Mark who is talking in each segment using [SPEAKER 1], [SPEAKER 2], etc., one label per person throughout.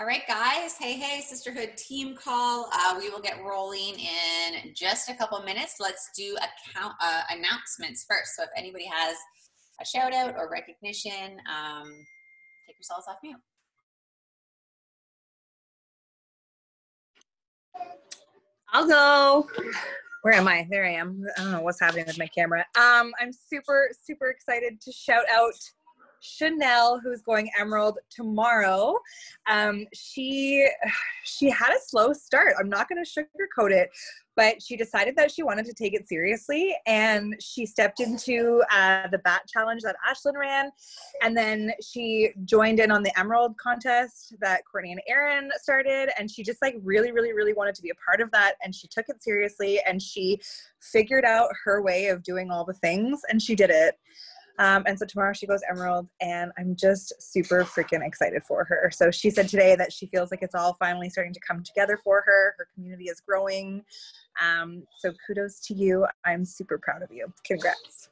[SPEAKER 1] All right, guys. Hey, hey, Sisterhood team call. Uh, we will get rolling in just a couple minutes. Let's do account uh, announcements first. So if anybody has a shout out or recognition, um, take yourselves off mute.
[SPEAKER 2] I'll go. Where am I? There I am. I don't know what's happening with my camera. Um, I'm super, super excited to shout out Chanel, who's going Emerald tomorrow. Um, she she had a slow start. I'm not going to sugarcoat it, but she decided that she wanted to take it seriously, and she stepped into uh, the Bat Challenge that Ashlyn ran, and then she joined in on the Emerald contest that Courtney and Erin started, and she just like really, really, really wanted to be a part of that, and she took it seriously, and she figured out her way of doing all the things, and she did it. Um, and so tomorrow she goes Emerald, and I'm just super freaking excited for her. So she said today that she feels like it's all finally starting to come together for her. Her community is growing. Um, so kudos to you. I'm super proud of you. Congrats.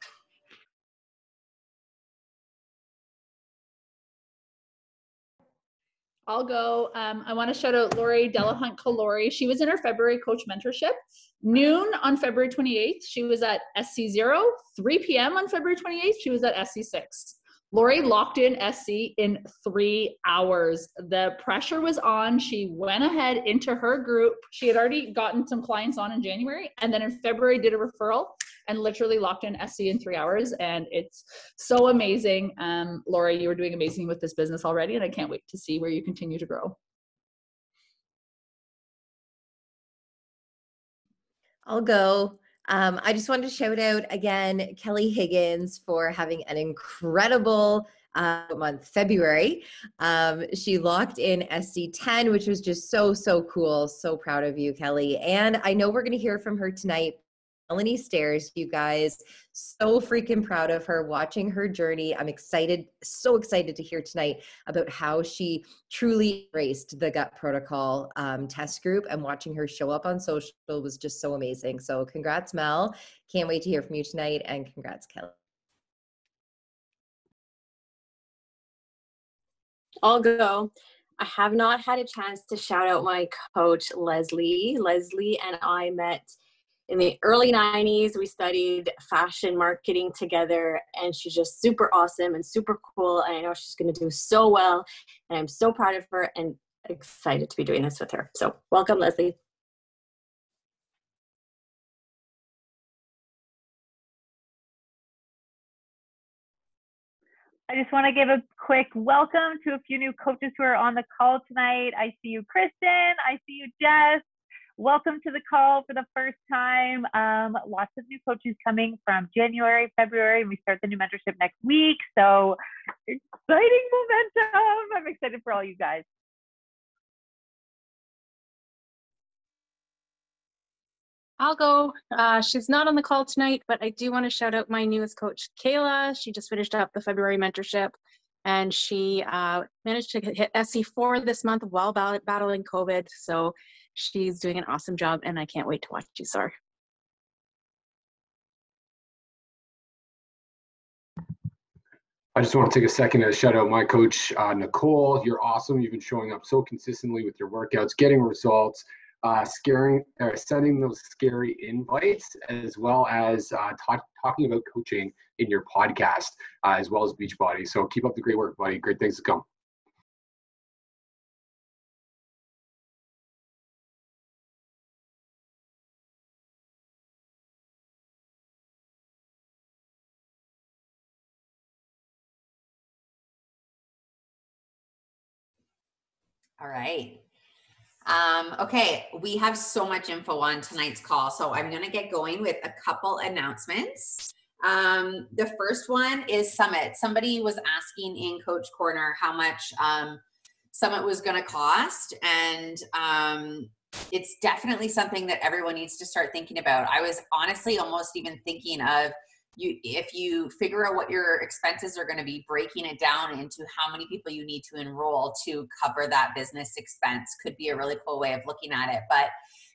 [SPEAKER 3] I'll go. Um, I want to shout out Lori Delahunt Kalori. She was in our February coach mentorship. Noon on February 28th, she was at SC0. 3 p.m. on February 28th, she was at SC6. Lori locked in SC in three hours. The pressure was on. She went ahead into her group. She had already gotten some clients on in January, and then in February did a referral and literally locked in SC in three hours. And it's so amazing. Um, Lori, you were doing amazing with this business already, and I can't wait to see where you continue to grow.
[SPEAKER 4] I'll go. Um, I just wanted to shout out again Kelly Higgins for having an incredible uh, month, February. Um, she locked in SC10, which was just so, so cool. So proud of you, Kelly. And I know we're going to hear from her tonight, Melanie Stairs, you guys. So freaking proud of her, watching her journey. I'm excited, so excited to hear tonight about how she truly embraced the gut protocol um, test group and watching her show up on social was just so amazing. So, congrats, Mel. Can't wait to hear from you tonight, and congrats, Kelly.
[SPEAKER 5] I'll go. I have not had a chance to shout out my coach, Leslie. Leslie and I met in the early 90s we studied fashion marketing together and she's just super awesome and super cool and i know she's going to do so well and i'm so proud of her and excited to be doing this with her so welcome leslie
[SPEAKER 6] I just want to give a quick welcome to a few new coaches who are on the call tonight. I see you, Kristen. I see you, Jess welcome to the call for the first time. Um, lots of new coaches coming from January, February, and we start the new mentorship next week. So exciting momentum. I'm excited for all you guys.
[SPEAKER 7] I'll go. Uh, she's not on the call tonight, but I do want to shout out my newest coach, Kayla. She just finished up the February mentorship and she uh, managed to hit SC4 this month while battling COVID. So She's doing an awesome job, and I can't wait to watch you soar.
[SPEAKER 8] I just want to take a second to shout out my coach, uh, Nicole. You're awesome. You've been showing up so consistently with your workouts, getting results, uh, scaring, uh, sending those scary invites, as well as uh, talk, talking about coaching in your podcast, uh, as well as Beachbody. So keep up the great work, buddy. Great things to come.
[SPEAKER 1] All right. Um, okay, we have so much info on tonight's call, so I'm going to get going with a couple announcements. Um, the first one is Summit. Somebody was asking in Coach Corner how much um, Summit was going to cost, and um, it's definitely something that everyone needs to start thinking about. I was honestly almost even thinking of you if you figure out what your expenses are going to be breaking it down into how many people you need to enroll to cover that business expense could be a really cool way of looking at it but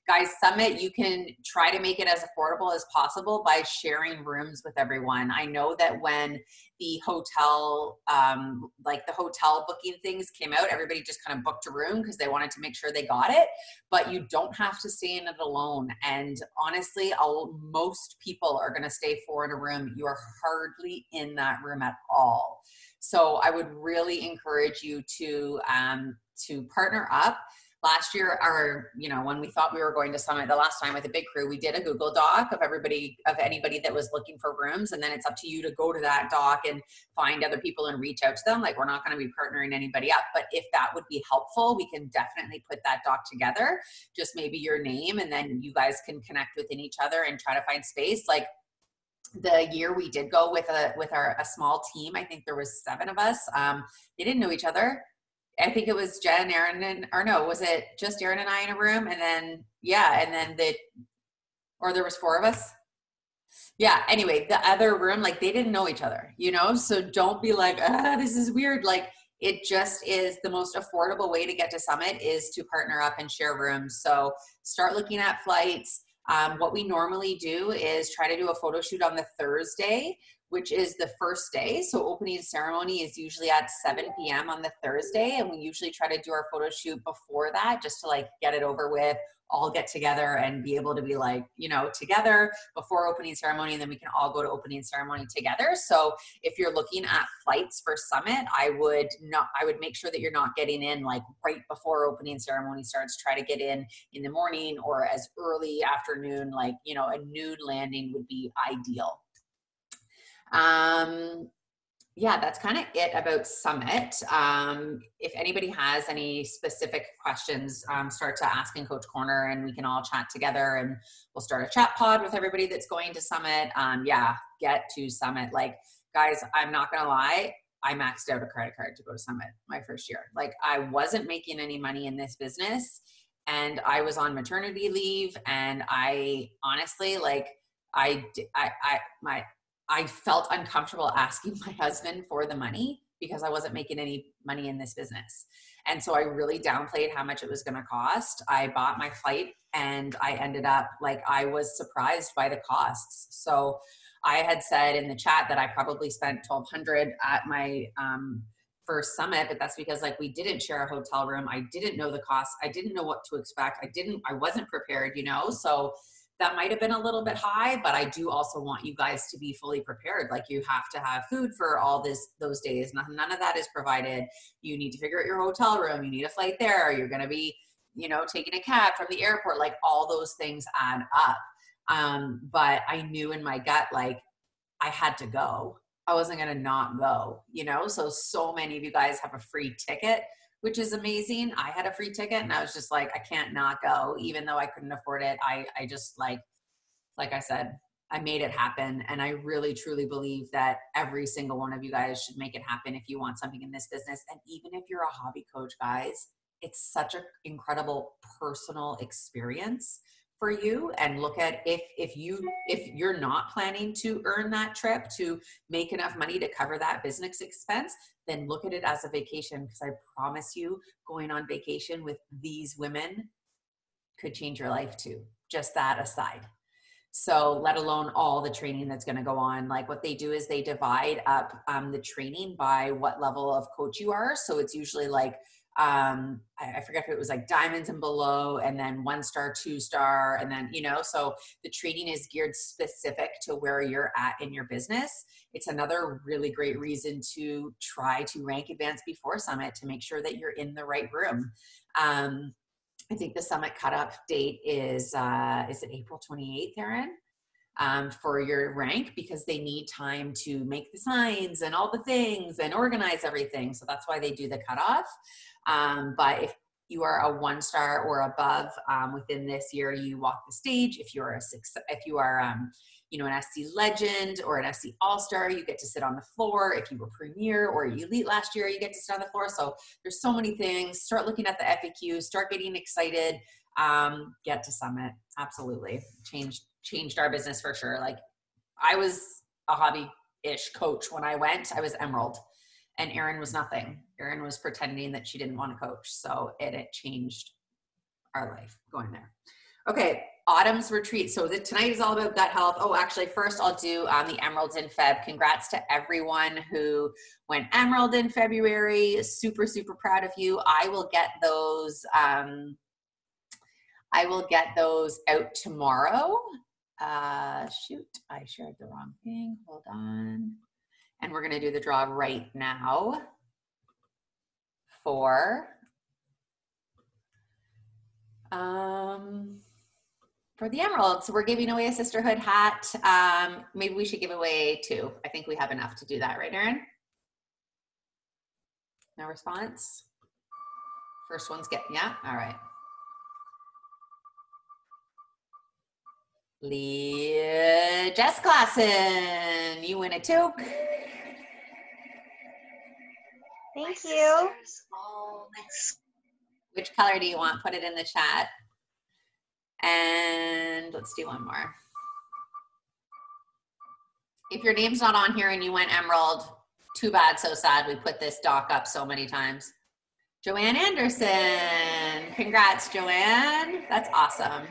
[SPEAKER 1] guys, Summit, you can try to make it as affordable as possible by sharing rooms with everyone. I know that when the hotel, um, like the hotel booking things came out, everybody just kind of booked a room because they wanted to make sure they got it. But you don't have to stay in it alone. And honestly, I'll, most people are going to stay four in a room. You are hardly in that room at all. So I would really encourage you to um, to partner up last year our you know when we thought we were going to summit the last time with a big crew we did a google doc of everybody of anybody that was looking for rooms and then it's up to you to go to that doc and find other people and reach out to them. Like we're not going to be partnering anybody up but if that would be helpful we can definitely put that doc together. Just maybe your name and then you guys can connect within each other and try to find space. Like the year we did go with a with our a small team i think there was seven of us um, they didn't know each other I think it was Jen, Erin, and or no, was it just Erin and I in a room? And then yeah, and then the or there was four of us. Yeah. Anyway, the other room, like they didn't know each other, you know. So don't be like, ah, this is weird. Like it just is the most affordable way to get to Summit is to partner up and share rooms. So start looking at flights. Um, what we normally do is try to do a photo shoot on the Thursday which is the first day. So opening ceremony is usually at 7 p.m. on the Thursday, and we usually try to do our photo shoot before that just to like get it over with, all get together and be able to be like, you know, together before opening ceremony, and then we can all go to opening ceremony together. So if you're looking at flights for summit, I would not I would make sure that you're not getting in like right before opening ceremony starts. Try to get in in the morning or as early afternoon, like, you know, a noon landing would be ideal. Um, yeah, that's kind of it about Summit. Um, if anybody has any specific questions, um, start to ask in Coach Corner and we can all chat together and we'll start a chat pod with everybody that's going to Summit. Um, yeah, get to Summit. Like, guys, I'm not going to lie. I maxed out a credit card to go to Summit my first year. Like, I wasn't making any money in this business and I was on maternity leave. And I honestly, like, I, I, I, my, I felt uncomfortable asking my husband for the money because I wasn't making any money in this business. And so I really downplayed how much it was going to cost. I bought my flight and I ended up like I was surprised by the costs. So I had said in the chat that I probably spent 1200 at my um, first summit, but that's because like we didn't share a hotel room. I didn't know the cost. I didn't know what to expect. I didn't, I wasn't prepared, you know? So that might have been a little bit high but i do also want you guys to be fully prepared. Like you have to have food for all this those days. None, none of that is provided. You need to figure out your hotel room. You need a flight there. You're going to be you know taking a cab from the airport like all those things add up. Um, but i knew in my gut like i had to go. I wasn't going to not go you know? So so many of you guys have a free ticket which is amazing. I had a free ticket and I was just like, I can't not go, even though I couldn't afford it. I, I just like, like I said, I made it happen. And I really truly believe that every single one of you guys should make it happen if you want something in this business. And even if you're a hobby coach, guys, it's such an incredible personal experience for you and look at if if you if you're not planning to earn that trip to make enough money to cover that business expense then look at it as a vacation because i promise you going on vacation with these women could change your life too just that aside. So let alone all the training that's going to go on like what they do is they divide up um, the training by what level of coach you are so it's usually like um I, I forget if it was like diamonds and below and then one star two star and then you know so the training is geared specific to where you're at in your business it's another really great reason to try to rank advance before summit to make sure that you're in the right room um i think the summit cutoff date is uh is it april 28th erin um, for your rank because they need time to make the signs and all the things and organize everything. So that's why they do the cutoff. Um, but if you are a one star or above um, within this year, you walk the stage. If you are a six, if you are um, you know an SC legend or an SC all star, you get to sit on the floor. If you were premier or elite last year, you get to sit on the floor. So there's so many things. Start looking at the FAQ. Start getting excited. Um, get to summit. Absolutely changed changed our business for sure. Like I was a hobby ish coach when I went. I was emerald and Erin was nothing. Erin was pretending that she didn't want to coach. So it, it changed our life going there. Okay, Autumn's retreat. So the, tonight is all about gut health. Oh, actually, first I'll do um, the emeralds in Feb. Congrats to everyone who went emerald in February. Super, super proud of you. I will get those. Um, I will get those out tomorrow. Uh, shoot, I shared the wrong thing. Hold on. And we're going to do the draw right now for um, for the emeralds. We're giving away a sisterhood hat. Um, maybe we should give away two. I think we have enough to do that, right, Erin? No response? First one's get, yeah, all right. Leah Jess Klassen, you win a toque.
[SPEAKER 9] Thank you.
[SPEAKER 1] Which color do you want? Put it in the chat. And let's do one more. If your name's not on here and you went emerald, too bad, so sad. We put this doc up so many times. Joanne Anderson. Congrats, Joanne. That's awesome.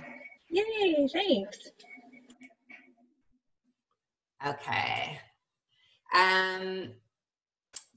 [SPEAKER 9] Yay, thanks.
[SPEAKER 1] Okay. Um,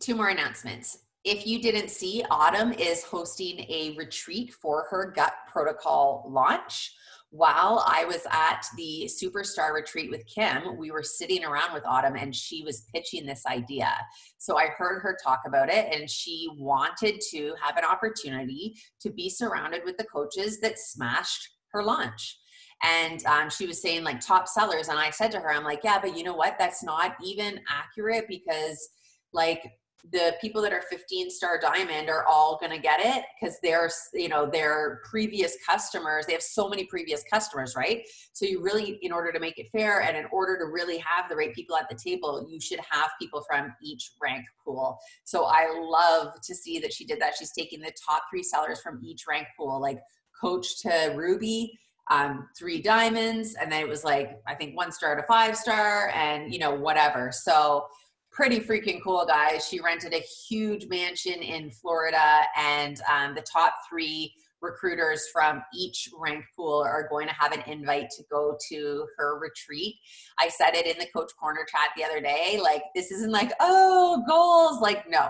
[SPEAKER 1] two more announcements. If you didn't see, Autumn is hosting a retreat for her gut protocol launch. While I was at the Superstar retreat with Kim, we were sitting around with Autumn and she was pitching this idea. So I heard her talk about it and she wanted to have an opportunity to be surrounded with the coaches that smashed her launch and um, she was saying like top sellers and i said to her i'm like yeah but you know what that's not even accurate because like the people that are 15 star diamond are all going to get it because they're you know their previous customers they have so many previous customers right? So you really in order to make it fair and in order to really have the right people at the table you should have people from each rank pool. So i love to see that she did that. She's taking the top three sellers from each rank pool like coach to ruby um, three diamonds, and then it was like I think one star to five star, and you know whatever. So pretty freaking cool, guys. She rented a huge mansion in Florida, and um, the top three recruiters from each rank pool are going to have an invite to go to her retreat. I said it in the coach corner chat the other day. Like, this isn't like, oh, goals. Like, no.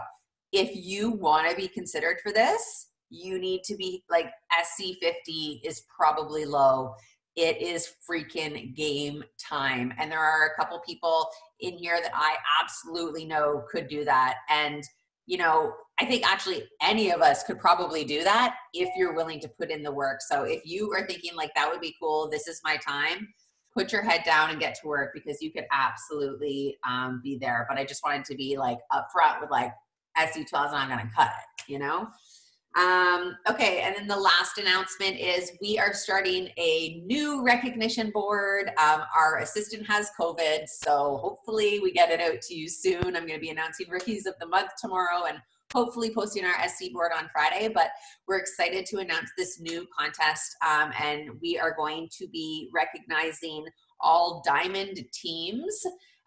[SPEAKER 1] If you want to be considered for this, you need to be like SC50 is probably low. It is freaking game time. And there are a couple people in here that I absolutely know could do that. And, you know, I think actually any of us could probably do that if you're willing to put in the work. So if you are thinking like that would be cool, this is my time, put your head down and get to work because you could absolutely um, be there. But I just wanted to be like upfront with like SC12 is not going to cut it, you know? Um, okay, and then the last announcement is we are starting a new recognition board. Um, our assistant has COVID, so hopefully we get it out to you soon. I'm going to be announcing rookies of the month tomorrow and hopefully posting our SC board on Friday. But we're excited to announce this new contest, um, and we are going to be recognizing all diamond teams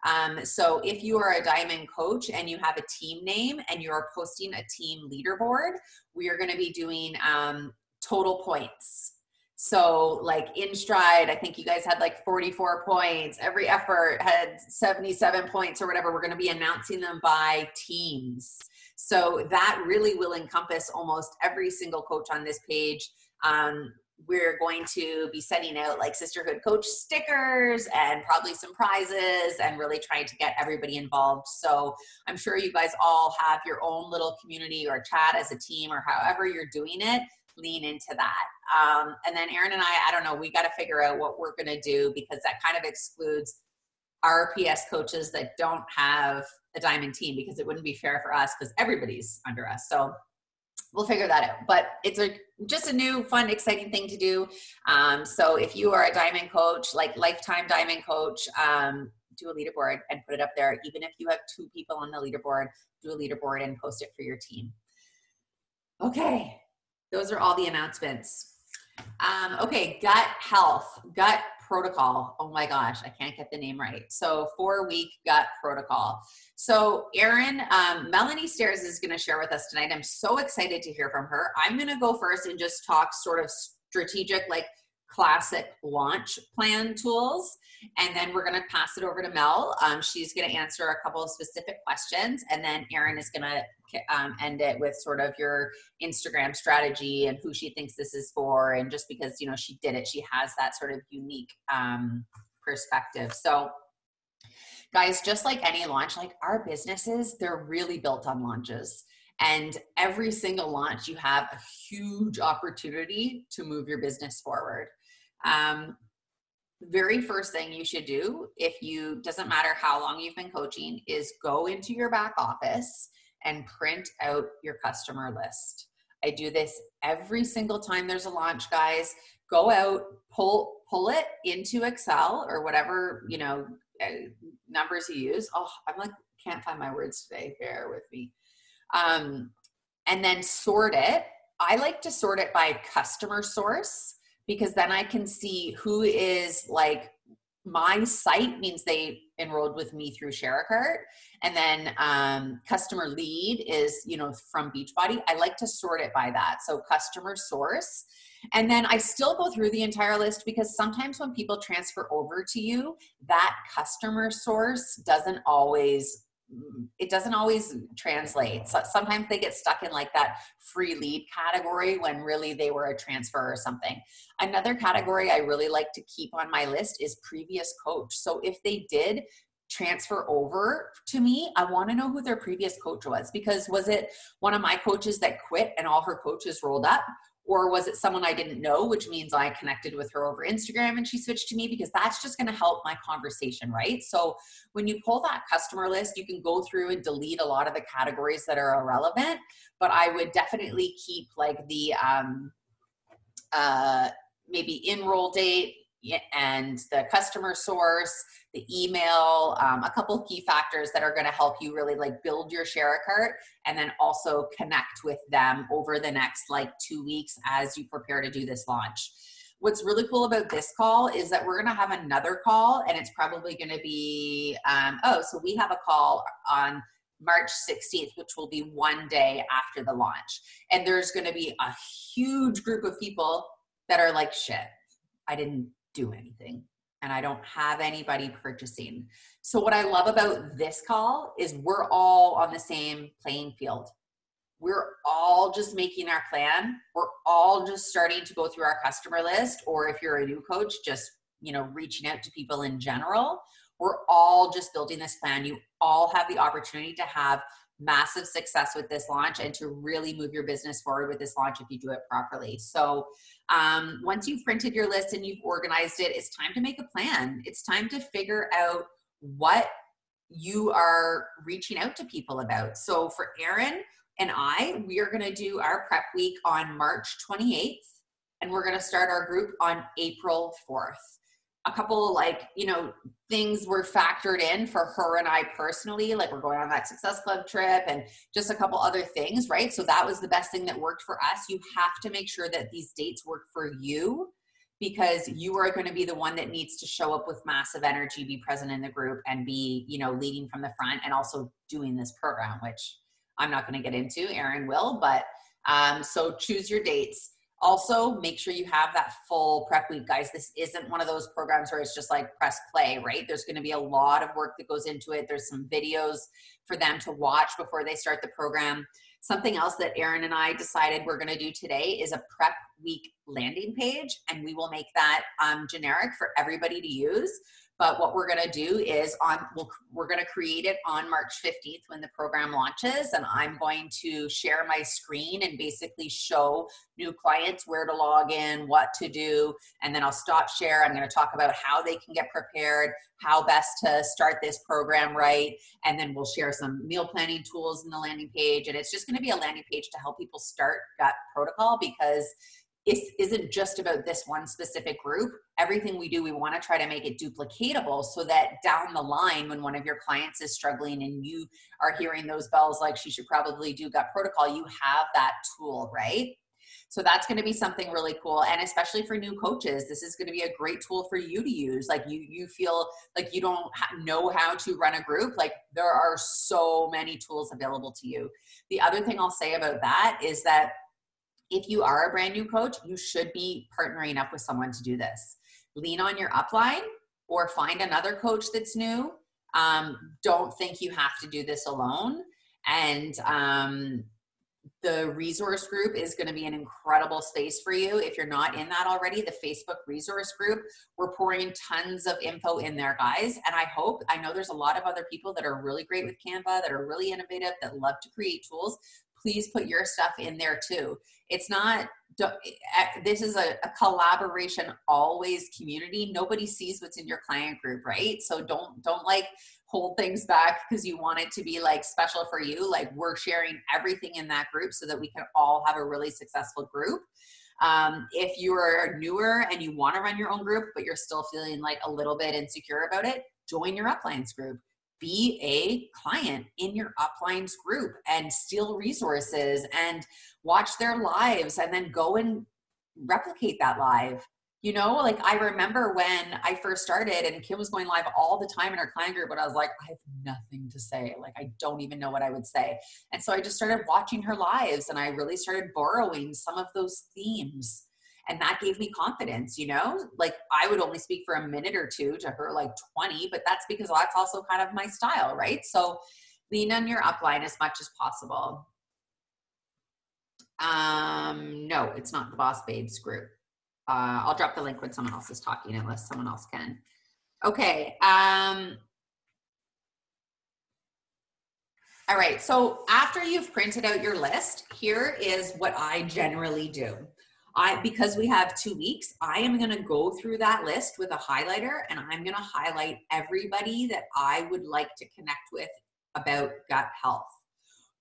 [SPEAKER 1] um, so if you are a diamond coach and you have a team name and you're posting a team leaderboard, we are going to be doing um, total points. So like in stride, I think you guys had like 44 points. Every effort had 77 points or whatever. We're going to be announcing them by teams. So that really will encompass almost every single coach on this page. Um, we're going to be sending out like sisterhood coach stickers and probably some prizes and really trying to get everybody involved. So i'm sure you guys all have your own little community or chat as a team or however you're doing it lean into that. Um, and then erin and i i don't know we got to figure out what we're going to do because that kind of excludes our ps coaches that don't have a diamond team because it wouldn't be fair for us because everybody's under us. So we'll figure that out. But it's a just a new, fun, exciting thing to do. Um, so if you are a diamond coach, like lifetime diamond coach, um, do a leaderboard and put it up there. Even if you have two people on the leaderboard, do a leaderboard and post it for your team. Okay, those are all the announcements. Um, okay, gut health, gut protocol. Oh my gosh, I can't get the name right. So four week gut protocol. So Erin, um, Melanie Stairs is going to share with us tonight. I'm so excited to hear from her. I'm going to go first and just talk sort of strategic, like classic launch plan tools. And then we're going to pass it over to Mel. Um, she's going to answer a couple of specific questions. And then Erin is going to um, end it with sort of your Instagram strategy and who she thinks this is for. And just because, you know, she did it, she has that sort of unique um, perspective. So, guys, just like any launch, like our businesses, they're really built on launches. And every single launch, you have a huge opportunity to move your business forward. Um, very first thing you should do if you doesn't matter how long you've been coaching is go into your back office and print out your customer list. I do this every single time there's a launch guys. Go out pull pull it into excel or whatever you know uh, numbers you use. Oh i'm like can't find my words today bear with me. Um, and then sort it. I like to sort it by customer source because then I can see who is like my site means they enrolled with me through ShareAcart. And then um, customer lead is, you know, from Beachbody. I like to sort it by that. So customer source. And then I still go through the entire list because sometimes when people transfer over to you, that customer source doesn't always it doesn't always translate. So sometimes they get stuck in like that free lead category when really they were a transfer or something. Another category I really like to keep on my list is previous coach. So if they did transfer over to me, I want to know who their previous coach was because was it one of my coaches that quit and all her coaches rolled up? Or was it someone I didn't know, which means I connected with her over Instagram and she switched to me because that's just going to help my conversation, right? So when you pull that customer list, you can go through and delete a lot of the categories that are irrelevant, but I would definitely keep like the um, uh, maybe enroll date and the customer source the email, um, a couple key factors that are going to help you really like build your share a cart and then also connect with them over the next like two weeks as you prepare to do this launch. What's really cool about this call is that we're going to have another call and it's probably going to be, um, oh, so we have a call on March 16th, which will be one day after the launch. And there's going to be a huge group of people that are like, shit, I didn't do anything and I don't have anybody purchasing. So, what I love about this call is we're all on the same playing field. We're all just making our plan. We're all just starting to go through our customer list, or if you're a new coach, just you know, reaching out to people in general. We're all just building this plan. You all have the opportunity to have massive success with this launch and to really move your business forward with this launch if you do it properly. So, um, once you've printed your list and you've organized it, it's time to make a plan. It's time to figure out what you are reaching out to people about. So, for Erin and I, we are going to do our prep week on March 28th, and we're going to start our group on April 4th a couple like you know things were factored in for her and I personally like we're going on that success club trip and just a couple other things right? So that was the best thing that worked for us. You have to make sure that these dates work for you because you are going to be the one that needs to show up with massive energy be present in the group and be you know leading from the front and also doing this program which I'm not going to get into Erin will but um, so choose your dates also, make sure you have that full prep week, guys. This isn't one of those programs where it's just like press play, right? There's going to be a lot of work that goes into it. There's some videos for them to watch before they start the program. Something else that Erin and I decided we're going to do today is a prep week landing page, and we will make that um, generic for everybody to use. But what we're going to do is on we'll, we're going to create it on March 15th when the program launches, and I'm going to share my screen and basically show new clients where to log in, what to do, and then I'll stop share. I'm going to talk about how they can get prepared, how best to start this program right, and then we'll share some meal planning tools in the landing page. And it's just going to be a landing page to help people start gut protocol because is, isn't just about this one specific group. Everything we do, we want to try to make it duplicatable so that down the line, when one of your clients is struggling and you are hearing those bells like she should probably do gut protocol, you have that tool, right? So that's going to be something really cool. And especially for new coaches, this is going to be a great tool for you to use. Like you, you feel like you don't know how to run a group. Like there are so many tools available to you. The other thing I'll say about that is that if you are a brand new coach, you should be partnering up with someone to do this. Lean on your upline or find another coach that's new. Um, don't think you have to do this alone. And um, the resource group is going to be an incredible space for you. If you're not in that already, the Facebook resource group, we're pouring tons of info in there, guys. And I hope, I know there's a lot of other people that are really great with Canva, that are really innovative, that love to create tools. Please put your stuff in there too. It's not, eh, this is a, a collaboration always community. Nobody sees what's in your client group, right? So don't, don't like, hold things back because you want it to be like special for you. Like we're sharing everything in that group so that we can all have a really successful group. Um, if you are newer and you want to run your own group, but you're still feeling like a little bit insecure about it, join your uplines group. Be a client in your uplines group and steal resources and watch their lives and then go and replicate that live you know, like I remember when I first started and Kim was going live all the time in her client group, but I was like, I have nothing to say. Like, I don't even know what I would say. And so I just started watching her lives and I really started borrowing some of those themes. And that gave me confidence, you know? Like, I would only speak for a minute or two to her, like 20, but that's because that's also kind of my style, right? So lean on your upline as much as possible. Um, no, it's not the Boss Babes group. Uh, I'll drop the link when someone else is talking, unless someone else can. Okay. Um, all right. So after you've printed out your list, here is what I generally do. I, because we have two weeks, I am going to go through that list with a highlighter and I'm going to highlight everybody that I would like to connect with about gut health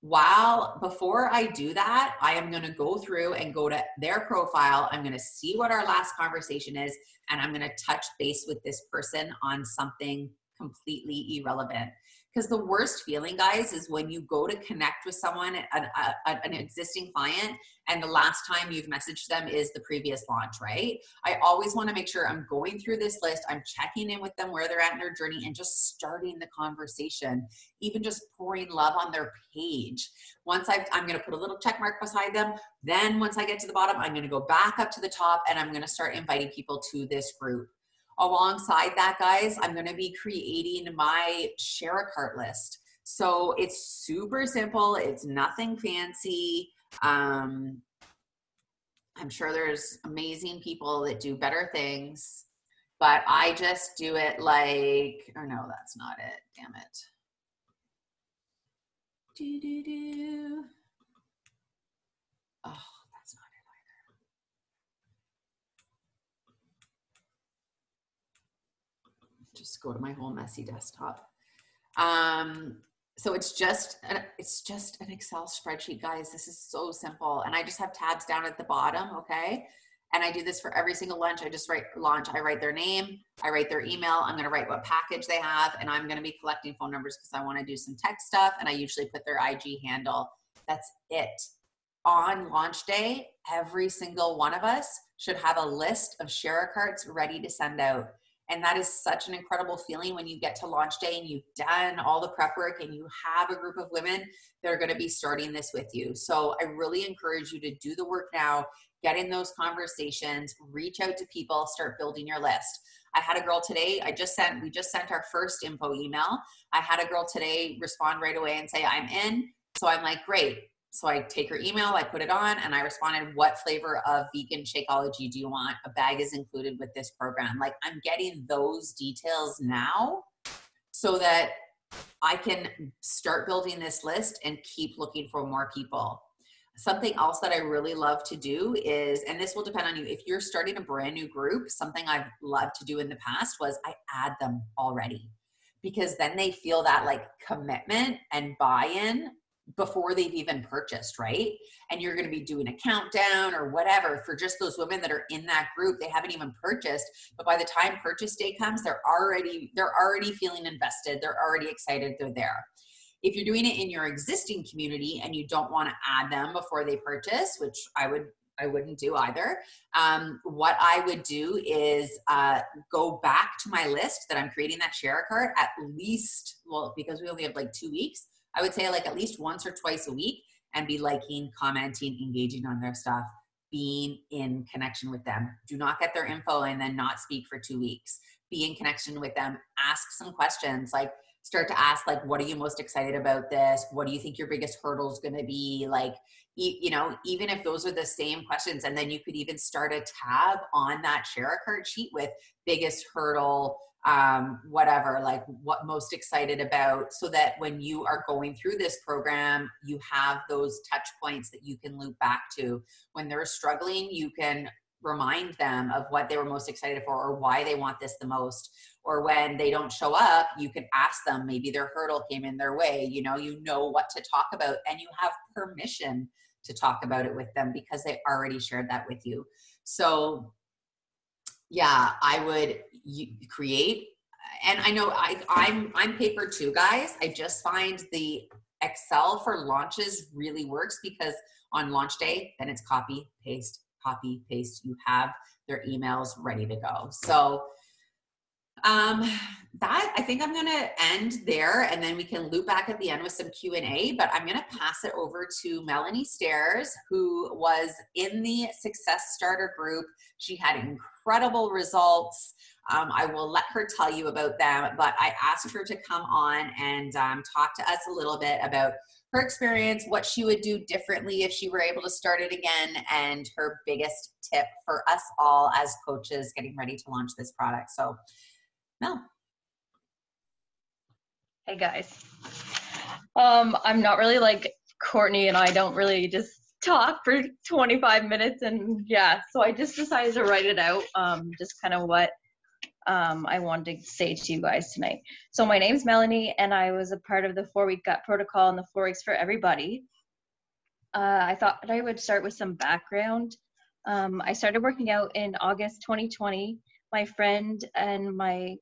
[SPEAKER 1] while before I do that, I am going to go through and go to their profile. I'm going to see what our last conversation is, and I'm going to touch base with this person on something completely irrelevant. Because the worst feeling, guys, is when you go to connect with someone, an, a, an existing client, and the last time you've messaged them is the previous launch, right? I always want to make sure I'm going through this list, I'm checking in with them where they're at in their journey, and just starting the conversation, even just pouring love on their page. Once i am going to put a little check mark beside them. Then once I get to the bottom, I'm going to go back up to the top and I'm going to start inviting people to this group. Alongside that, guys, I'm going to be creating my share a cart list. So it's super simple. It's nothing fancy. Um, I'm sure there's amazing people that do better things, but I just do it like, or no, that's not it. Damn it. Do, do, do. Oh, just go to my whole messy desktop. Um, so it's just an, it's just an Excel spreadsheet, guys. This is so simple, and I just have tabs down at the bottom. Okay, and I do this for every single lunch. I just write launch. I write their name. I write their email. I'm going to write what package they have, and I'm going to be collecting phone numbers because I want to do some tech stuff. And I usually put their IG handle. That's it. On launch day, every single one of us should have a list of share carts ready to send out. And that is such an incredible feeling when you get to launch day and you've done all the prep work and you have a group of women that are going to be starting this with you. So I really encourage you to do the work now, get in those conversations, reach out to people, start building your list. I had a girl today, I just sent, we just sent our first info email. I had a girl today respond right away and say, I'm in. So I'm like, great, so I take her email, I put it on, and I responded, What flavor of vegan Shakeology do you want? A bag is included with this program. Like I'm getting those details now so that I can start building this list and keep looking for more people. Something else that I really love to do is, and this will depend on you, if you're starting a brand new group, something I've loved to do in the past was I add them already because then they feel that like commitment and buy in before they've even purchased, right? And you're going to be doing a countdown or whatever for just those women that are in that group. They haven't even purchased, but by the time purchase day comes, they're already they're already feeling invested. They're already excited. They're there. If you're doing it in your existing community and you don't want to add them before they purchase, which I would I wouldn't do either. Um, what I would do is uh, go back to my list that I'm creating that share cart at least, well, because we only have like two weeks, I would say like at least once or twice a week and be liking, commenting, engaging on their stuff, being in connection with them. Do not get their info and then not speak for two weeks. Be in connection with them. Ask some questions like, start to ask like what are you most excited about this what do you think your biggest hurdle is going to be like you know even if those are the same questions and then you could even start a tab on that share a cart sheet with biggest hurdle um, whatever, like what most excited about, so that when you are going through this program, you have those touch points that you can loop back to. When they're struggling, you can remind them of what they were most excited for or why they want this the most. Or when they don't show up, you can ask them, maybe their hurdle came in their way. You know, you know what to talk about and you have permission to talk about it with them because they already shared that with you. So yeah, I would create. And I know I, I'm I'm paper too, guys. I just find the Excel for launches really works because on launch day, then it's copy paste copy paste. You have their emails ready to go. So um that i think i'm going to end there and then we can loop back at the end with some q&a but i'm going to pass it over to melanie stairs who was in the success starter group she had incredible results um, i will let her tell you about them but i asked her to come on and um, talk to us a little bit about her experience what she would do differently if she were able to start it again and her biggest tip for us all as coaches getting ready to launch this product so Mel.
[SPEAKER 10] Hey guys. Um, I'm not really like Courtney and I don't really just talk for 25 minutes and yeah, so I just decided to write it out. Um, just kind of what um, I wanted to say to you guys tonight. So my name's Melanie and I was a part of the four week gut protocol and the four weeks for everybody. Uh, I thought I would start with some background. Um, I started working out in August 2020. My friend and my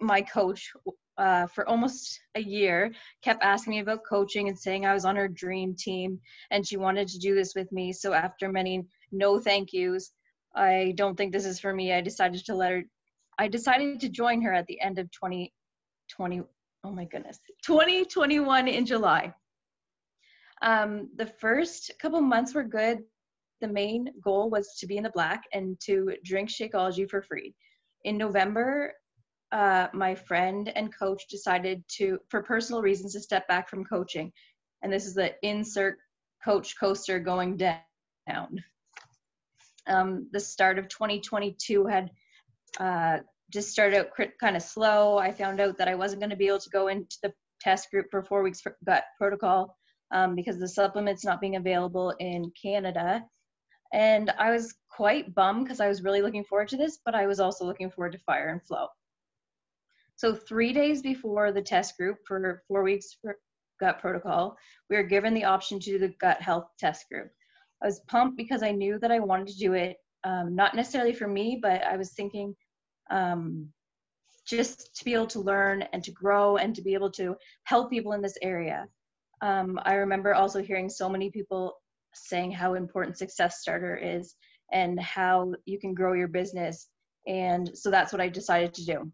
[SPEAKER 10] my coach uh, for almost a year kept asking me about coaching and saying I was on her dream team and she wanted to do this with me. So after many no thank yous, I don't think this is for me. I decided to let her. I decided to join her at the end of 2020. Oh my goodness, 2021 in July. Um, the first couple months were good. The main goal was to be in the black and to drink Shakeology for free. In November, uh, my friend and coach decided to, for personal reasons, to step back from coaching. And this is the insert coach coaster going down. Um, the start of 2022 had uh, just started out kind of slow. I found out that I wasn't going to be able to go into the test group for four weeks for gut protocol um, because the supplements not being available in Canada. And I was quite bummed because I was really looking forward to this, but I was also looking forward to fire and flow. So three days before the test group for four weeks for gut protocol, we were given the option to do the gut health test group. I was pumped because I knew that I wanted to do it, um, not necessarily for me, but I was thinking um, just to be able to learn and to grow and to be able to help people in this area. Um, I remember also hearing so many people saying how important Success Starter is and how you can grow your business. And so that's what I decided to do.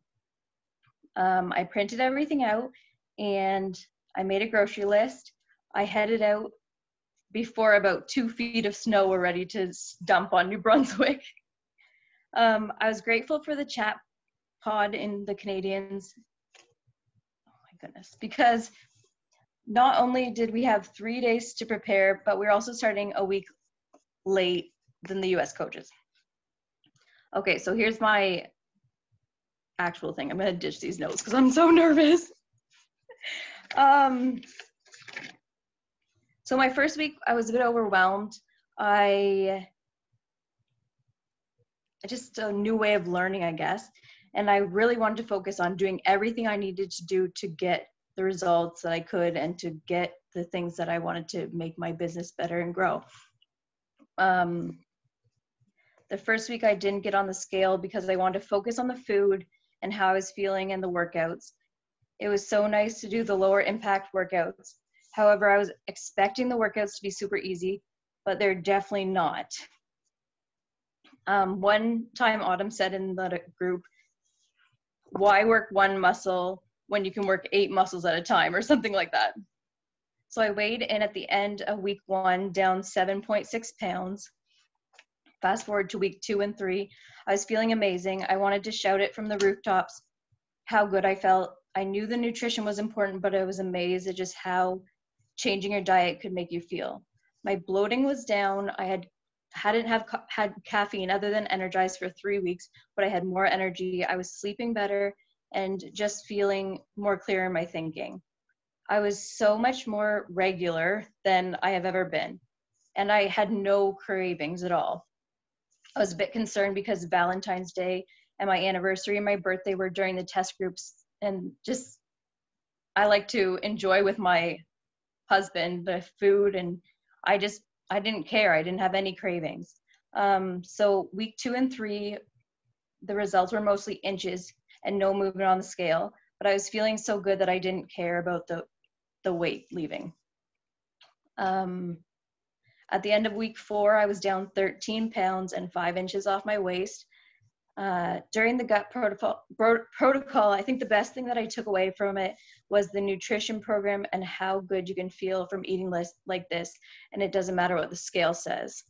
[SPEAKER 10] Um, I printed everything out and I made a grocery list. I headed out before about two feet of snow were ready to dump on New Brunswick. Um, I was grateful for the chat pod in the Canadians. Oh my goodness, because not only did we have three days to prepare, but we we're also starting a week late than the US coaches. Okay, so here's my actual thing. I'm gonna ditch these notes because I'm so nervous. um, so my first week, I was a bit overwhelmed. I, I just a new way of learning, I guess, and I really wanted to focus on doing everything I needed to do to get the results that I could and to get the things that I wanted to make my business better and grow. Um, the first week I didn't get on the scale because I wanted to focus on the food and how I was feeling in the workouts. It was so nice to do the lower impact workouts. However, I was expecting the workouts to be super easy, but they're definitely not. Um, one time, Autumn said in the group, why work one muscle when you can work eight muscles at a time, or something like that. So I weighed in at the end of week one, down 7.6 pounds. Fast forward to week two and three, I was feeling amazing. I wanted to shout it from the rooftops how good I felt. I knew the nutrition was important, but I was amazed at just how changing your diet could make you feel. My bloating was down. I had hadn't have had caffeine other than energized for 3 weeks, but I had more energy. I was sleeping better and just feeling more clear in my thinking. I was so much more regular than I have ever been. And I had no cravings at all. I was a bit concerned because Valentine's Day and my anniversary and my birthday were during the test groups. And just, I like to enjoy with my husband the food. And I just, I didn't care. I didn't have any cravings. Um, so week two and three, the results were mostly inches and no movement on the scale. But I was feeling so good that I didn't care about the the weight leaving. Um, at the end of week four, I was down 13 pounds and five inches off my waist. Uh, during the gut protocol, protocol, I think the best thing that I took away from it was the nutrition program and how good you can feel from eating less like this. And it doesn't matter what the scale says.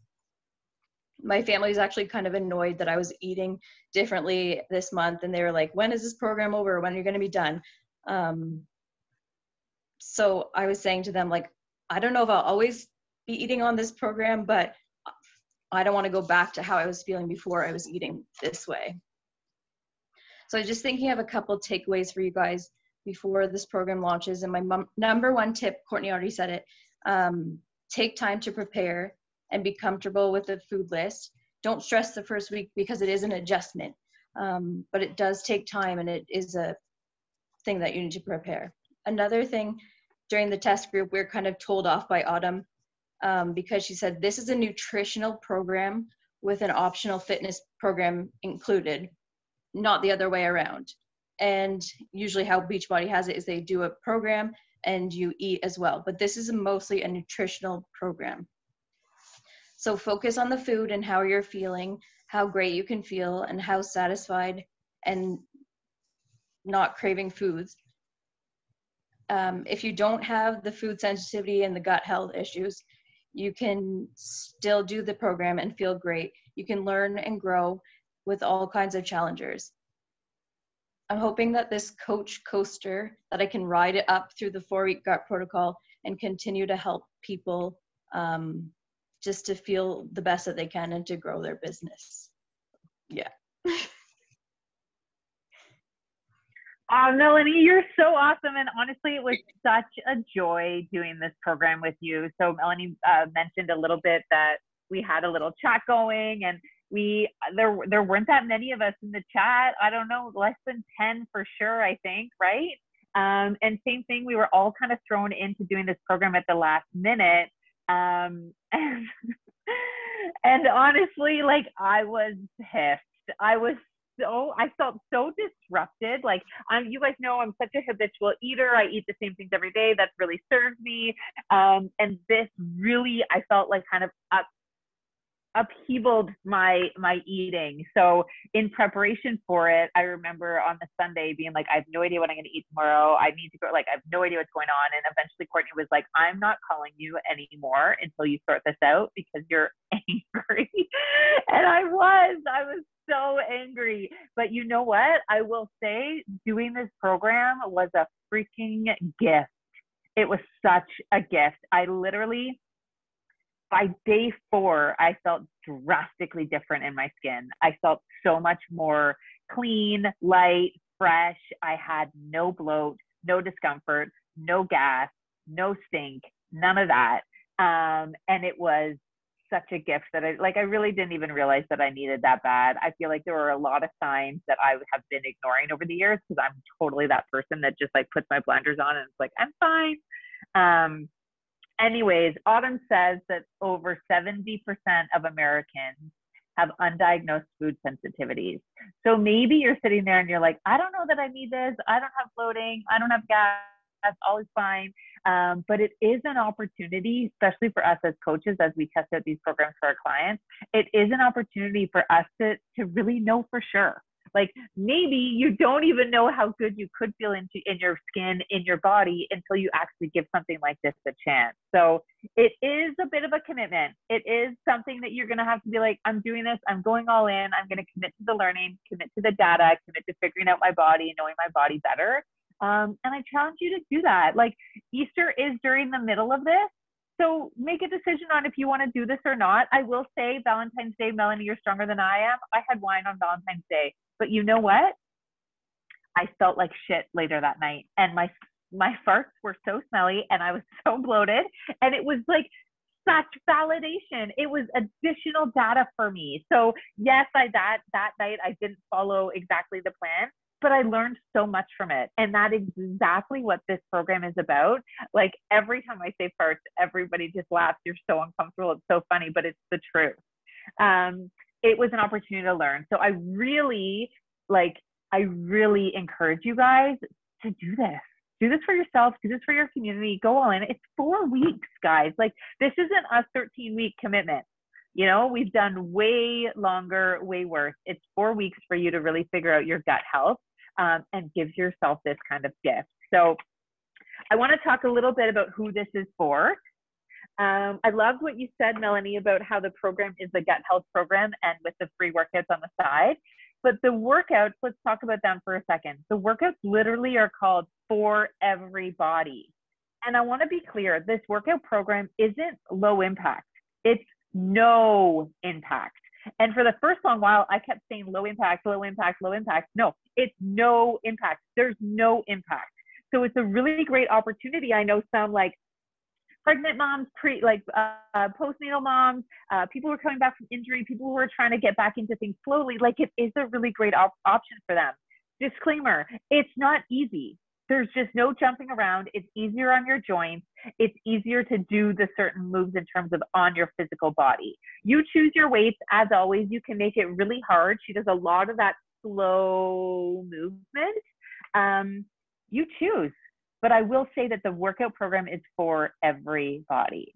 [SPEAKER 10] My family was actually kind of annoyed that I was eating differently this month. And they were like, when is this program over? When are you going to be done? Um, so I was saying to them, like, I don't know if I'll always be eating on this program, but I don't want to go back to how I was feeling before I was eating this way. So I just thinking of a couple takeaways for you guys before this program launches. And my mom, number one tip, Courtney already said it, um, take time to prepare and be comfortable with the food list. Don't stress the first week because it is an adjustment, um, but it does take time and it is a thing that you need to prepare. Another thing during the test group, we are kind of told off by Autumn um, because she said this is a nutritional program with an optional fitness program included, not the other way around. And usually, how Beachbody has it is they do a program and you eat as well. But this is mostly a nutritional program. So focus on the food and how you're feeling, how great you can feel, and how satisfied and not craving foods um, if you don't have the food sensitivity and the gut health issues, you can still do the program and feel great. You can learn and grow with all kinds of challengers. I'm hoping that this coach coaster that I can ride it up through the four week gut protocol and continue to help people um, just to feel the best that they can and to grow their business. Yeah.
[SPEAKER 6] Uh, Melanie, you're so awesome. And honestly, it was such a joy doing this program with you. So, Melanie uh, mentioned a little bit that we had a little chat going and we there there weren't that many of us in the chat i don't know less than 10 for sure i think right um, and same thing we were all kind of thrown into doing this program at the last minute um, and, and honestly like i was pissed i was so I felt so disrupted. Like um, you guys know I'm such a habitual eater. I eat the same things every day. That's really served me. Um, and this really I felt like kind of up upheavaled my my eating. So in preparation for it, I remember on the Sunday being like, I have no idea what I'm gonna eat tomorrow. I need to go like I have no idea what's going on. And eventually Courtney was like, I'm not calling you anymore until you sort this out because you're angry. and I was, I was so angry. But you know what? I will say doing this program was a freaking gift. It was such a gift. I literally, by day four, I felt drastically different in my skin. I felt so much more clean, light, fresh. I had no bloat, no discomfort, no gas, no stink, none of that. Um, and it was such a gift that I like I really didn't even realize that I needed that bad. I feel like there were a lot of signs that I have been ignoring over the years because I'm totally that person that just like puts my blinders on and it's like I'm fine. Um anyways, Autumn says that over 70% of Americans have undiagnosed food sensitivities. So maybe you're sitting there and you're like, I don't know that I need this. I don't have bloating. I don't have gas. That's always fine. Um, but it is an opportunity, especially for us as coaches, as we test out these programs for our clients. It is an opportunity for us to to really know for sure. Like maybe you don't even know how good you could feel in, in your skin, in your body until you actually give something like this a chance. So it is a bit of a commitment. It is something that you're going to have to be like, I'm doing this. I'm going all in. I'm going to commit to the learning, commit to the data, commit to figuring out my body and knowing my body better. Um, and I challenge you to do that. Like Easter is during the middle of this. So make a decision on if you want to do this or not. I will say Valentine's Day, Melanie, you're stronger than I am. I had wine on Valentine's Day. But you know what? I felt like shit later that night. And my my farts were so smelly and I was so bloated. And it was like such validation. It was additional data for me. So yes, I that that night I didn't follow exactly the plan, but I learned so much from it. And that is exactly what this program is about. Like every time I say farts, everybody just laughs. You're so uncomfortable. It's so funny, but it's the truth. Um, it was an opportunity to learn. So I really like, I really encourage you guys to do this. Do this for yourself, do this for your community, go all in. It's four weeks, guys. Like, this isn't a 13 week commitment. You know, we've done way longer, way worse. It's four weeks for you to really figure out your gut health um, and give yourself this kind of gift. So, I want to talk a little bit about who this is for. Um, I loved what you said, Melanie, about how the program is a gut health program and with the free workouts on the side. But the workouts, let's talk about them for a second. The workouts literally are called for everybody. And I want to be clear this workout program isn't low impact, it's no impact. And for the first long while, I kept saying low impact, low impact, low impact. No, it's no impact. There's no impact. So it's a really great opportunity. I know some like pregnant moms, pre like uh, postnatal moms, uh, people who are coming back from injury, people who are trying to get back into things slowly. Like it is a really great op- option for them. Disclaimer: It's not easy. There's just no jumping around. It's easier on your joints. It's easier to do the certain moves in terms of on your physical body. You choose your weights as always. You can make it really hard. She does a lot of that slow movement. Um, you choose but I will say that the workout program is for everybody.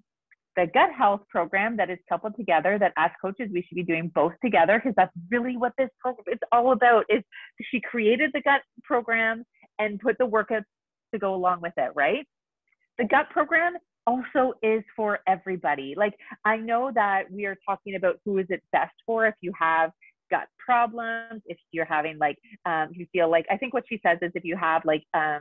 [SPEAKER 6] The gut health program that is coupled together, that as coaches we should be doing both together, because that's really what this program is all about. Is she created the gut program and put the workouts to go along with it, right? The gut program also is for everybody. Like I know that we are talking about who is it best for if you have gut problems, if you're having like um, you feel like I think what she says is if you have like um,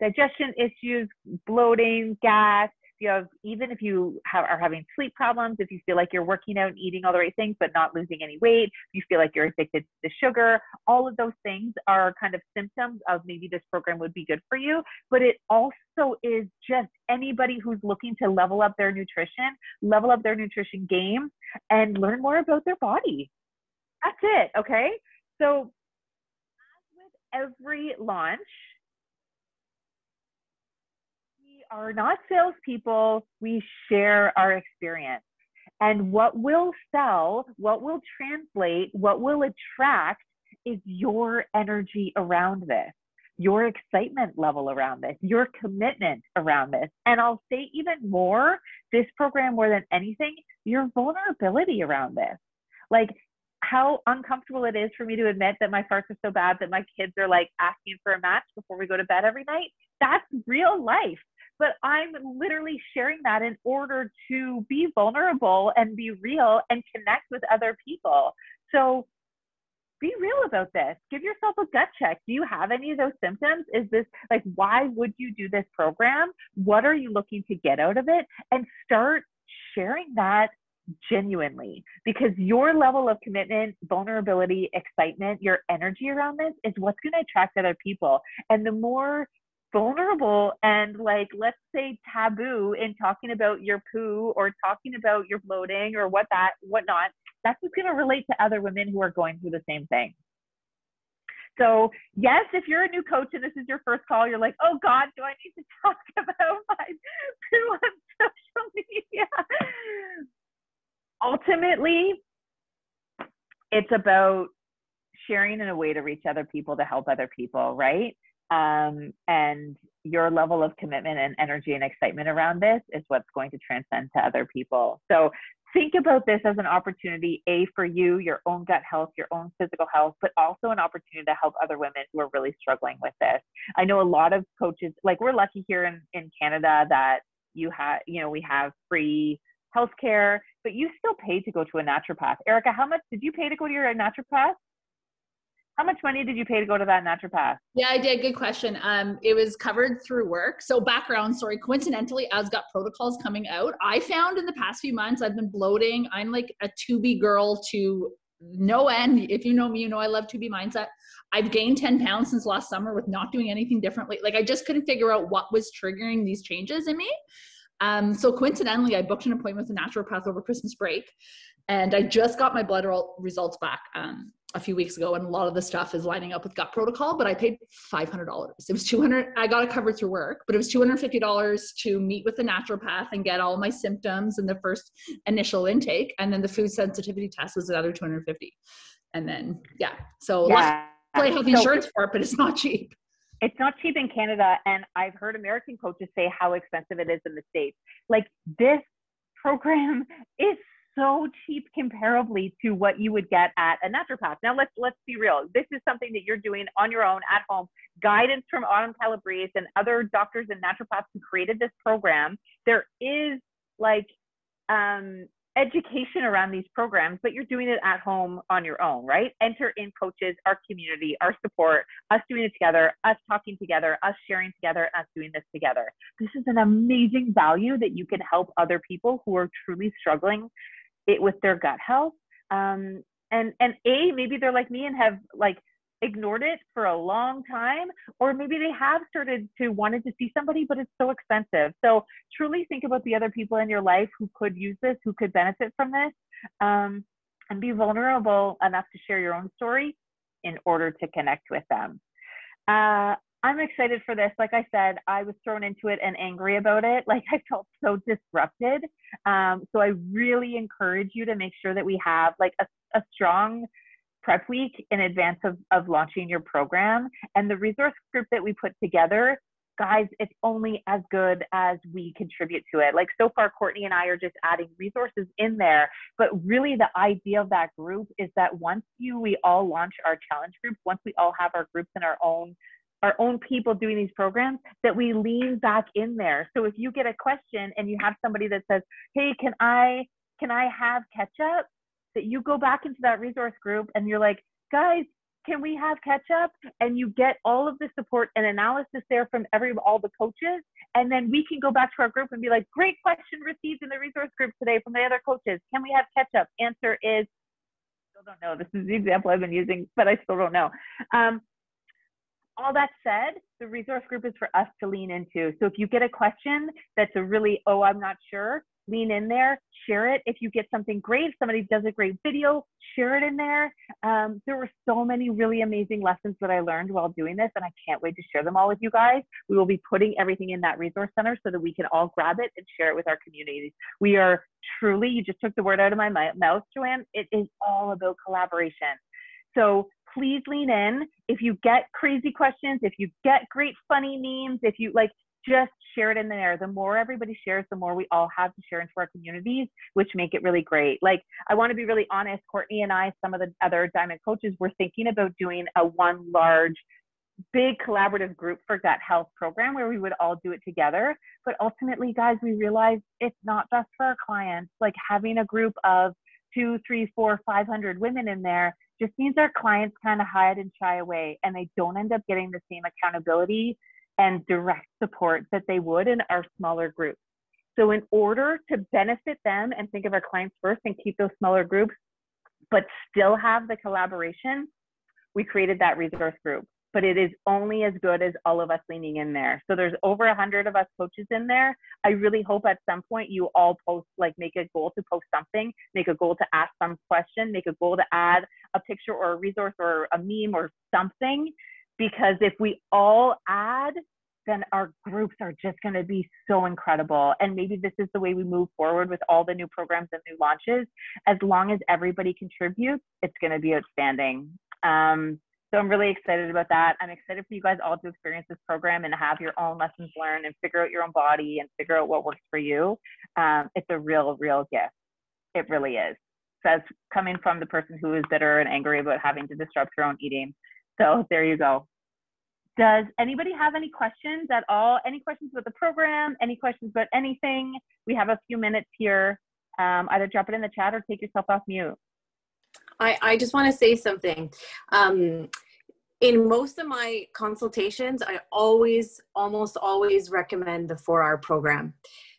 [SPEAKER 6] digestion issues, bloating, gas, If you have, even if you have, are having sleep problems, if you feel like you're working out and eating all the right things but not losing any weight, you feel like you're addicted to sugar, all of those things are kind of symptoms of maybe this program would be good for you. But it also is just anybody who's looking to level up their nutrition, level up their nutrition game, and learn more about their body. That's it, okay? So, as with every launch, are not salespeople, we share our experience. And what will sell, what will translate, what will attract is your energy around this, your excitement level around this, your commitment around this. And I'll say even more, this program more than anything, your vulnerability around this. Like how uncomfortable it is for me to admit that my farts are so bad that my kids are like asking for a match before we go to bed every night. That's real life but I'm literally sharing that in order to be vulnerable and be real and connect with other people. So be real about this. Give yourself a gut check. Do you have any of those symptoms? Is this like, why would you do this program? What are you looking to get out of it? And start sharing that genuinely because your level of commitment, vulnerability, excitement, your energy around this is what's going to attract other people. And the more vulnerable and like let's say taboo in talking about your poo or talking about your bloating or what that whatnot that's what's going to relate to other women who are going through the same thing. So yes if you're a new coach and this is your first call you're like oh god do i need to talk about my poo on social media? Ultimately it's about sharing in a way to reach other people to help other people right um, and your level of commitment and energy and excitement around this is what's going to transcend to other people. So think about this as an opportunity, A, for you, your own gut health, your own physical health, but also an opportunity to help other women who are really struggling with this. I know a lot of coaches, like we're lucky here in, in Canada that you have, you know, we have free healthcare, but you still pay to go to a naturopath. Erica, how much did you pay to go to your naturopath? How much money did you pay to go to that naturopath?
[SPEAKER 3] Yeah, I did. Good question. Um, it was covered through work. So background story. Coincidentally, as gut protocols coming out, I found in the past few months I've been bloating. I'm like a to be girl to no end. If you know me, you know I love to be mindset. I've gained 10 pounds since last summer with not doing anything differently. Like I just couldn't figure out what was triggering these changes in me. Um, so coincidentally, I booked an appointment with a naturopath over Christmas break, and I just got my blood results back um, a few weeks ago, and a lot of the stuff is lining up with gut protocol. But I paid five hundred dollars. It was two hundred. I got it covered through work, but it was two hundred fifty dollars to meet with the naturopath and get all my symptoms and the first initial intake, and then the food sensitivity test was another two hundred fifty. And then yeah, so yeah. luckily I have insurance so, for it, but it's not cheap.
[SPEAKER 6] It's not cheap in Canada, and I've heard American coaches say how expensive it is in the states. Like this program is so cheap comparably to what you would get at a naturopath. Now let's let's be real. This is something that you're doing on your own at home. Guidance from Autumn Calabrese and other doctors and naturopaths who created this program. There is like um, education around these programs, but you're doing it at home on your own, right? Enter in coaches, our community, our support, us doing it together, us talking together, us sharing together, us doing this together. This is an amazing value that you can help other people who are truly struggling it with their gut health. Um, and and a maybe they're like me and have like ignored it for a long time or maybe they have started to wanted to see somebody but it's so expensive so truly think about the other people in your life who could use this who could benefit from this um, and be vulnerable enough to share your own story in order to connect with them uh, I'm excited for this. Like I said, I was thrown into it and angry about it. Like I felt so disrupted. Um, so I really encourage you to make sure that we have like a, a strong prep week in advance of, of launching your program. And the resource group that we put together, guys, it's only as good as we contribute to it. Like so far, Courtney and I are just adding resources in there. But really, the idea of that group is that once you we all launch our challenge groups, once we all have our groups in our own our own people doing these programs that we lean back in there. So if you get a question and you have somebody that says, "Hey, can I can I have ketchup?" that you go back into that resource group and you're like, "Guys, can we have ketchup?" and you get all of the support and analysis there from every all the coaches and then we can go back to our group and be like, "Great question received in the resource group today from the other coaches. Can we have ketchup?" Answer is still don't know. This is the example I've been using, but I still don't know. Um, all that said, the resource group is for us to lean into. So if you get a question that's a really, oh, I'm not sure, lean in there, share it. If you get something great, somebody does a great video, share it in there. Um, there were so many really amazing lessons that I learned while doing this, and I can't wait to share them all with you guys. We will be putting everything in that resource center so that we can all grab it and share it with our communities. We are truly, you just took the word out of my mouth, Joanne. It is all about collaboration. So please lean in. If you get crazy questions, if you get great funny memes, if you like, just share it in there. The more everybody shares, the more we all have to share into our communities, which make it really great. Like, I want to be really honest. Courtney and I, some of the other Diamond coaches, were thinking about doing a one large, big collaborative group for gut health program where we would all do it together. But ultimately, guys, we realized it's not just for our clients. Like having a group of two, three, four, five hundred women in there just means our clients kind of hide and shy away and they don't end up getting the same accountability and direct support that they would in our smaller groups. So, in order to benefit them and think of our clients first and keep those smaller groups, but still have the collaboration, we created that resource group but it is only as good as all of us leaning in there. So there's over a hundred of us coaches in there. I really hope at some point you all post, like make a goal to post something, make a goal to ask some question, make a goal to add a picture or a resource or a meme or something. Because if we all add, then our groups are just going to be so incredible. And maybe this is the way we move forward with all the new programs and new launches. As long as everybody contributes, it's going to be outstanding. Um, so I'm really excited about that. I'm excited for you guys all to experience this program and have your own lessons learned and figure out your own body and figure out what works for you. Um, it's a real, real gift. It really is. Says coming from the person who is bitter and angry about having to disrupt her own eating. So there you go. Does anybody have any questions at all? Any questions about the program? Any questions about anything? We have a few minutes here. Um, either drop it in the chat or take yourself off mute.
[SPEAKER 5] I, I just want to say something. Um, in most of my consultations, I always, almost always recommend the four R program,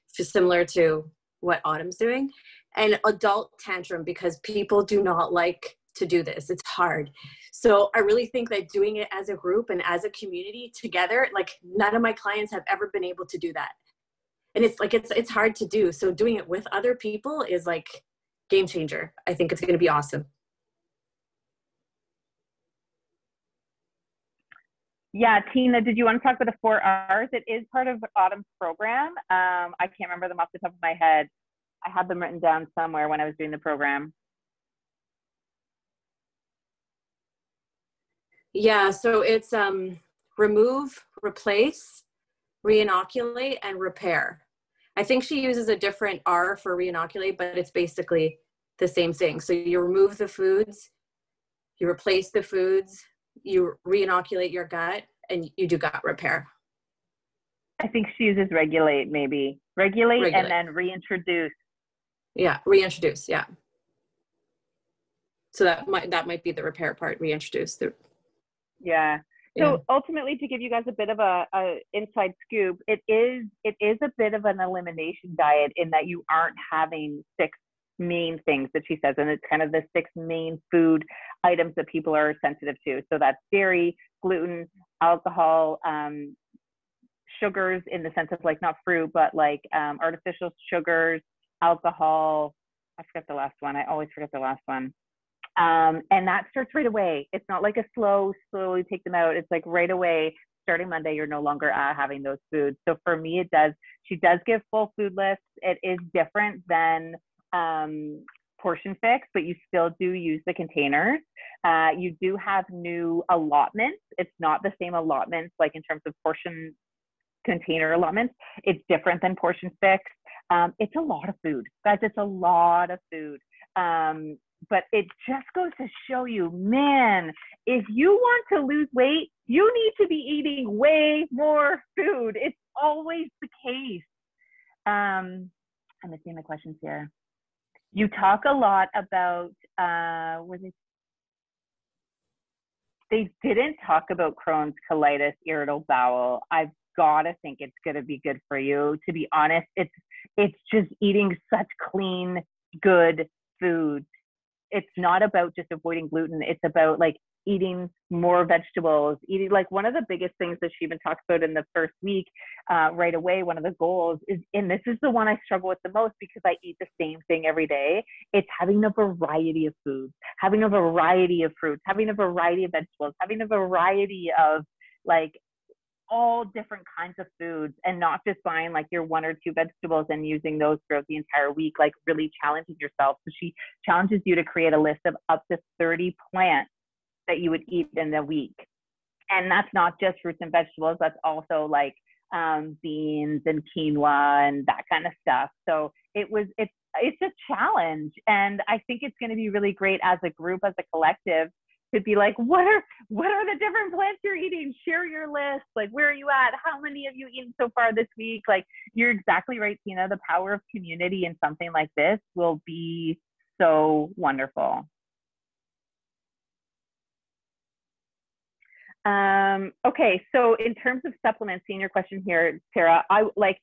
[SPEAKER 5] similar to what Autumn's doing, and adult tantrum because people do not like to do this. It's hard. So I really think that doing it as a group and as a community together, like none of my clients have ever been able to do that. And it's like it's it's hard to do. So doing it with other people is like game changer. I think it's going to be awesome.
[SPEAKER 6] Yeah, Tina, did you want to talk about the four R's? It is part of Autumn's program. Um, I can't remember them off the top of my head. I had them written down somewhere when I was doing the program.
[SPEAKER 5] Yeah, so it's um, remove, replace, reinoculate, and repair. I think she uses a different R for reinoculate, but it's basically the same thing. So you remove the foods, you replace the foods, you reinoculate your gut, and you do gut repair.
[SPEAKER 6] I think she uses regulate, maybe regulate,
[SPEAKER 5] Regulate.
[SPEAKER 6] and then reintroduce.
[SPEAKER 5] Yeah, reintroduce. Yeah. So that might that might be the repair part. Reintroduce the.
[SPEAKER 6] Yeah.
[SPEAKER 5] Yeah.
[SPEAKER 6] So ultimately, to give you guys a bit of a, a inside scoop, it is it is a bit of an elimination diet in that you aren't having six main things that she says, and it's kind of the six main food items that people are sensitive to. So that's dairy, gluten, alcohol, um, sugars in the sense of like not fruit, but like um, artificial sugars, alcohol. I forget the last one. I always forget the last one. Um, and that starts right away. It's not like a slow, slowly take them out. It's like right away, starting Monday, you're no longer uh, having those foods. So for me, it does, she does give full food lists. It is different than um, portion fix, but you still do use the containers. Uh, you do have new allotments. It's not the same allotments, like in terms of portion container allotments. It's different than portion fix. Um, it's a lot of food, guys. It's a lot of food. Um, but it just goes to show you, man, if you want to lose weight, you need to be eating way more food. It's always the case. Um, I'm missing the questions here. You talk a lot about uh, was it? They didn't talk about Crohn's, colitis, irritable bowel. I've got to think it's going to be good for you. To be honest, it's it's just eating such clean, good food it's not about just avoiding gluten it's about like eating more vegetables eating like one of the biggest things that she even talks about in the first week uh, right away one of the goals is and this is the one i struggle with the most because i eat the same thing every day it's having a variety of foods having a variety of fruits having a variety of vegetables having a variety of like all different kinds of foods and not just buying like your one or two vegetables and using those throughout the entire week, like really challenging yourself. So she challenges you to create a list of up to 30 plants that you would eat in the week. And that's not just fruits and vegetables, that's also like um, beans and quinoa and that kind of stuff. So it was, it's, it's a challenge. And I think it's going to be really great as a group, as a collective to be like, what are what are the different plants you're eating? Share your list. Like, where are you at? How many have you eaten so far this week? Like, you're exactly right, Tina. The power of community in something like this will be so wonderful. Um, okay, so in terms of supplements, seeing your question here, Sarah, I like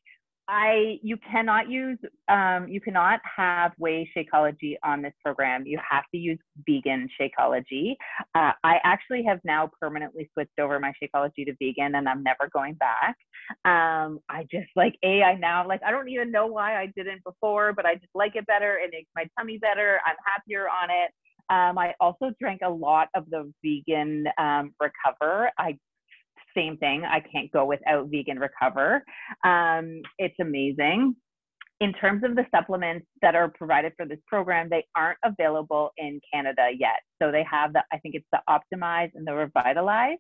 [SPEAKER 6] I you cannot use um, you cannot have whey Shakeology on this program. You have to use vegan Shakeology. Uh, I actually have now permanently switched over my Shakeology to vegan, and I'm never going back. Um, I just like a I now like I don't even know why I didn't before, but I just like it better. It makes my tummy better. I'm happier on it. Um, I also drank a lot of the vegan um, recover. I same thing. I can't go without vegan recover. Um, it's amazing. In terms of the supplements that are provided for this program, they aren't available in Canada yet. So they have the, I think it's the Optimize and the Revitalize.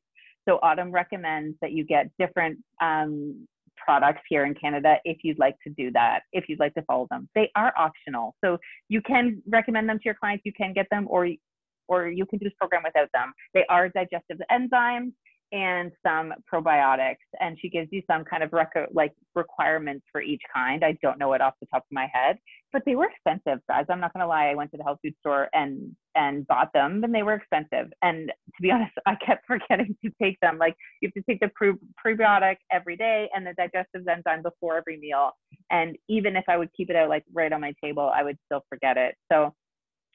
[SPEAKER 6] So Autumn recommends that you get different um, products here in Canada if you'd like to do that, if you'd like to follow them. They are optional. So you can recommend them to your clients, you can get them, or or you can do this program without them. They are digestive enzymes and some probiotics and she gives you some kind of rec- like requirements for each kind. I don't know it off the top of my head but they were expensive guys. I'm not going to lie. I went to the health food store and and bought them and they were expensive. And to be honest i kept forgetting to take them. Like you have to take the pre- prebiotic every day and the digestive enzyme before every meal. And even if i would keep it out like right on my table i would still forget it. So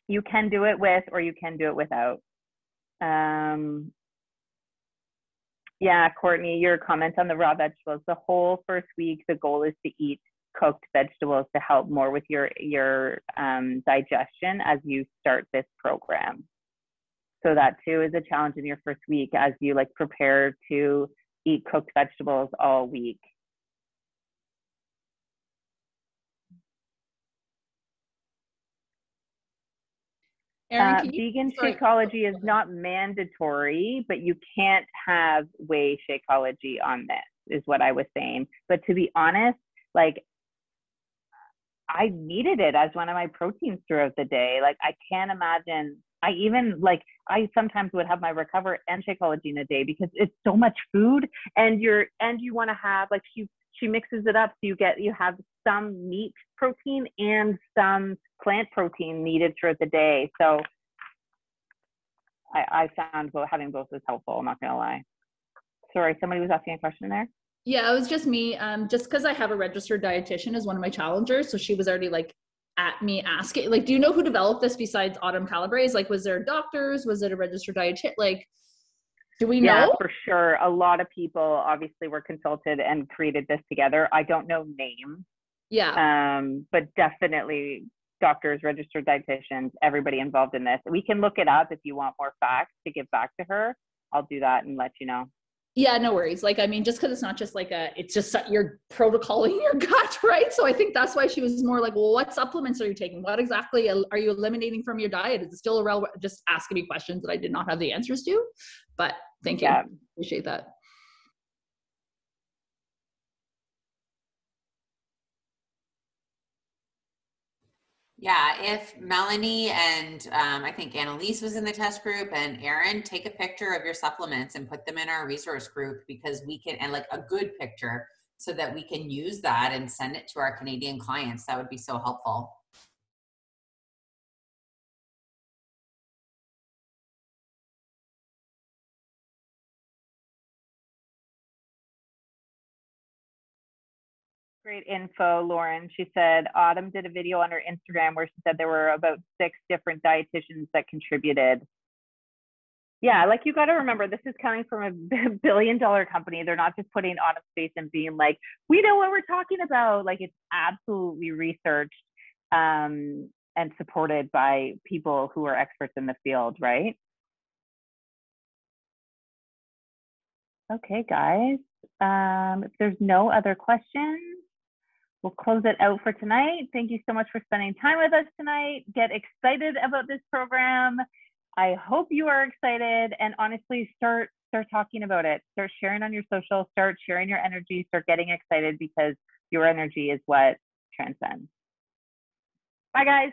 [SPEAKER 6] you can do it with or you can do it without. Um, yeah, Courtney, your comment on the raw vegetables. The whole first week, the goal is to eat cooked vegetables to help more with your your um, digestion as you start this program. So that too is a challenge in your first week as you like prepare to eat cooked vegetables all week.
[SPEAKER 3] Erin,
[SPEAKER 6] Uh, vegan. Shakeology is not mandatory, but you can't have whey Shakeology on this, is what I was saying. But to be honest, like I needed it as one of my proteins throughout the day. Like I can't imagine. I even like I sometimes would have my recover and Shakeology in a day because it's so much food, and you're and you want to have like she she mixes it up so you get you have some meat protein and some plant protein needed throughout the day. So I, I found both, having both was helpful. I'm not gonna lie. Sorry, somebody was asking a question there.
[SPEAKER 3] Yeah, it was just me. Um, just because I have a registered dietitian as one of my challengers, so she was already like at me asking, like, do you know who developed this besides Autumn Calabrese? Like, was there doctors? Was it a registered dietitian? Like, do we
[SPEAKER 6] yeah,
[SPEAKER 3] know?
[SPEAKER 6] for sure. A lot of people obviously were consulted and created this together. I don't know names,
[SPEAKER 3] Yeah.
[SPEAKER 6] um, but definitely doctors, registered dietitians, everybody involved in this. We can look it up if you want more facts to give back to her. I'll do that and let you know.
[SPEAKER 3] Yeah, no worries. Like, I mean, just because it's not just like a, it's just that you're protocoling your gut, right? So I think that's why she was more like, well, what supplements are you taking? What exactly are you eliminating from your diet? Is it still a rel- just asking me questions that I did not have the answers to? But thank you.
[SPEAKER 6] Yeah.
[SPEAKER 3] Appreciate that.
[SPEAKER 1] Yeah, if Melanie and um, I think Annalise was in the test group and Erin, take a picture of your supplements and put them in our resource group because we can, and like a good picture so that we can use that and send it to our Canadian clients. That would be so helpful.
[SPEAKER 6] Great info, Lauren. She said Autumn did a video on her Instagram where she said there were about six different dietitians that contributed. Yeah, like you got to remember, this is coming from a billion dollar company. They're not just putting Autumn's face and being like, we know what we're talking about. Like it's absolutely researched um, and supported by people who are experts in the field, right? Okay, guys. Um, if there's no other questions, we'll close it out for tonight. Thank you so much for spending time with us tonight. Get excited about this program. I hope you are excited and honestly start start talking about it. Start sharing on your social, start sharing your energy, start getting excited because your energy is what transcends. Bye guys.